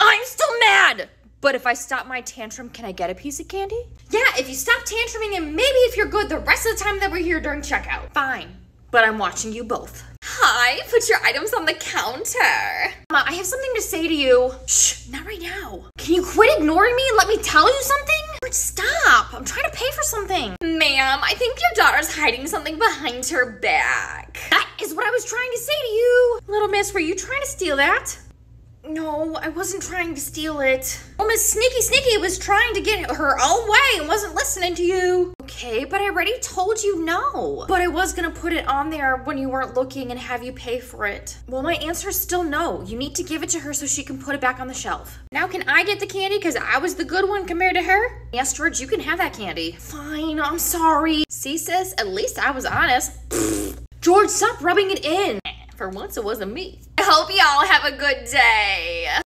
I'm still mad! But if I stop my tantrum, can I get a piece of candy? Yeah, if you stop tantruming and maybe if you're good the rest of the time that we're here during checkout. Fine, but I'm watching you both. Hi, put your items on the counter. Mama, I have something to say to you. Shh, not right now. Can you quit ignoring me and let me tell you something? But Stop, I'm trying to pay for something. Ma'am, I think your daughter's hiding something behind her back. That is what I was trying to say to you. Little miss, were you trying to steal that? No, I wasn't trying to steal it. Well, Miss Sneaky Sneaky was trying to get her own way and wasn't listening to you. Okay, but I already told you no. But I was gonna put it on there when you weren't looking and have you pay for it. Well, my answer is still no. You need to give it to her so she can put it back on the shelf. Now can I get the candy because I was the good one compared to her? Yes, George, you can have that candy. Fine, I'm sorry. See, sis, at least I was honest. George, stop rubbing it in. For once, it wasn't me. Hope y'all have a good day.